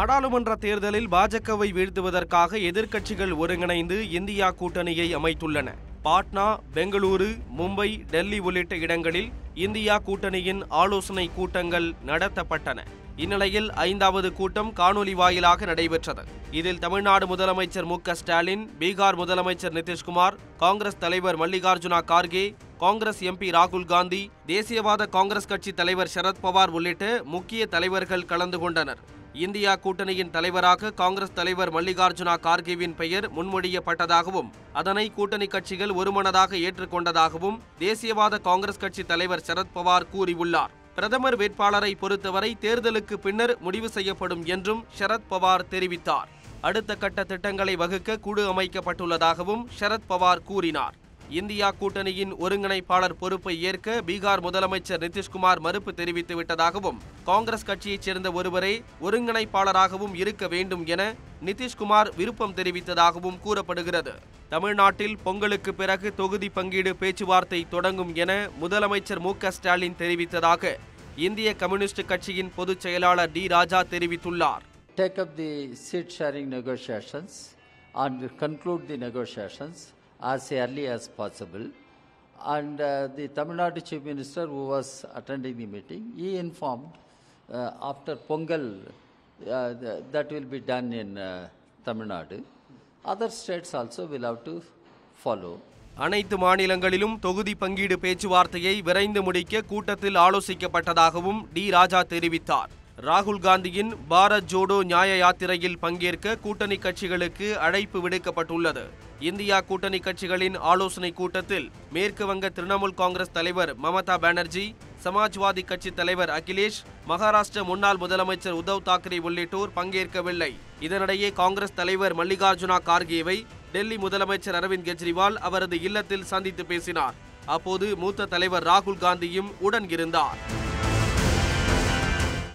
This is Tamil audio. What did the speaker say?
நாடாளுமன்ற தேர்தலில் பாஜகவை வீழ்த்துவதற்காக எதிர்க்கட்சிகள் ஒருங்கிணைந்து இந்தியா கூட்டணியை அமைத்துள்ளன. பாட்னா பெங்களூரு மும்பை டெல்லி உள்ளிட்ட இடங்களில் இந்தியா கூட்டணியின் ஆலோசனை கூட்டங்கள் நடத்தப்பட்டன. இந்நிலையில் ஐந்தாவது கூட்டம் காணொலி வாயிலாக நடைபெற்றது. இதில் தமிழ்நாடு முதலமைச்சர் மு ஸ்டாலின் பீகார் முதலமைச்சர் நிதிஷ்குமார் காங்கிரஸ் தலைவர் மல்லிகார்ஜுனா கார்கே காங்கிரஸ் எம்பி ராகுல் காந்தி தேசியவாத காங்கிரஸ் கட்சி தலைவர் சரத்பவார் உள்ளிட்ட முக்கிய தலைவர்கள் கலந்து கொண்டனர். இந்தியா கூட்டணியின் தலைவராக காங்கிரஸ் தலைவர் மல்லிகார்ஜுனா கார்கேவின் பெயர் முன்மொழியப்பட்டதாகவும் அதனை கூட்டணி கட்சிகள் ஒருமனதாக ஏற்றுக்கொண்டதாகவும் தேசியவாத காங்கிரஸ் கட்சி தலைவர் சரத்பவார் கூறியுள்ளார். பிரதமர் வேட்பாளரை பொறுத்தவரை தேர்தலுக்கு பின்னர் முடிவு செய்யப்படும் என்றும் சரத்பவார் தெரிவித்தார். அடுத்த கட்ட திட்டங்களை வகுக்க குழு அமைக்கப்பட்டுள்ளதாகவும் சரத்பவார் கூறினார். இந்தியா கூட்டணியின் ஒருங்கிணைப்பாளர் பொறுப்பை ஏற்க பீகார் முதலமைச்சர் நிதிஷ்குமார் மறுப்பு தெரிவித்து விட்டதாகவும் காங்கிரஸ் கட்சியைச் சேர்ந்த ஒருவரை ஒருங்கிணைப்பாளராகவும் இருக்க வேண்டும் என நிதிஷ்குமார் விருப்பம் தெரிவித்ததாகவும் கூறப்படுகிறது. தமிழ்நாட்டில் பொங்கலுக்கு பிறகு தொகுதி பங்கீடு பேச்சுவார்த்தை தொடங்கும் என முதலமைச்சர் மு ஸ்டாலின் தெரிவித்ததாக இந்திய கம்யூனிஸ்ட் கட்சியின் பொதுச் செயலாளர் டி. ராஜா தெரிவித்துள்ளார். Take up the seat sharing negotiations and conclude the negotiations. As early as possible. And uh, the Tamil Nadu Chief Minister, who was attending the meeting, he informed uh, after Pongal uh, th- that will be done in uh, Tamil Nadu. Other states also will have to follow. அனைத்து மாநிலங்களிலும் தொகுதி பங்கீடு பேச்சுவார்த்தையை விரைந்து முடிக்க கூட்டத்தில் ஆலோசிக்கப்பட்டதாகவும் டி ராஜா தெரிவித்தார் ராகுல் காந்தியின் பாரத் ஜோடோ நியாய யாத்திரையில் பங்கேற்க கூட்டணி கட்சிகளுக்கு அழைப்பு விடுக்கப்பட்டுள்ளது இந்தியா கூட்டணி கட்சிகளின் ஆலோசனை கூட்டத்தில் மேற்கு வங்க திரிணாமுல் காங்கிரஸ் தலைவர் மமதா பானர்ஜி சமாஜ்வாதி கட்சி தலைவர் அகிலேஷ் மகாராஷ்டிர முன்னாள் முதலமைச்சர் உத்தவ் தாக்கரே உள்ளிட்டோர் பங்கேற்கவில்லை. இதனிடையே காங்கிரஸ் தலைவர் மல்லிகார்ஜுனா கார்கேவை டெல்லி முதலமைச்சர் அரவிந்த் கெஜ்ரிவால் அவரது இல்லத்தில் சந்தித்து பேசினார். அப்போது மூத்த தலைவர் ராகுல் காந்தியும் உடன் இருந்தார்.